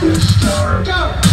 Go!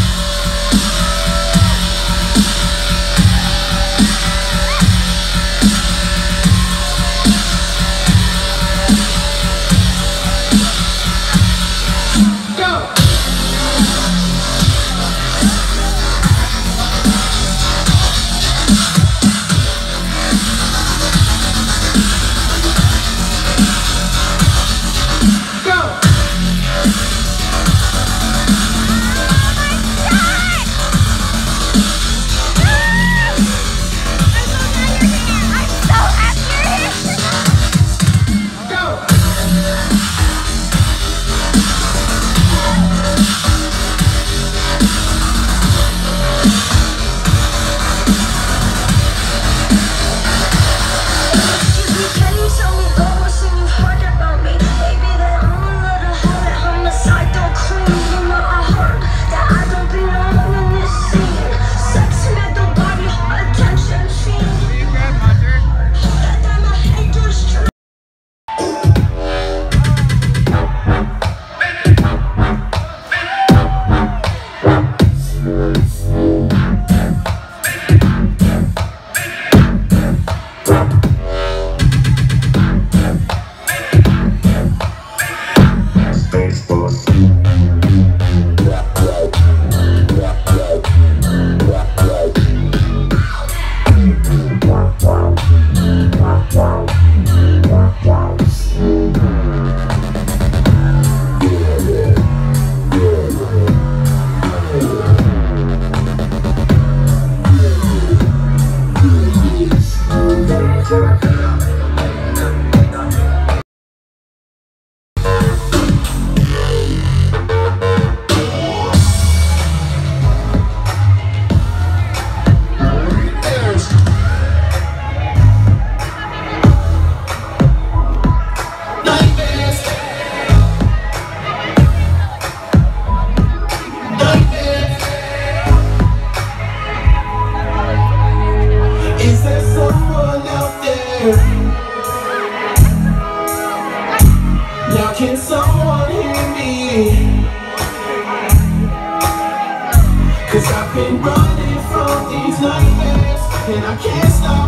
I've been running from these nightmares And I can't stop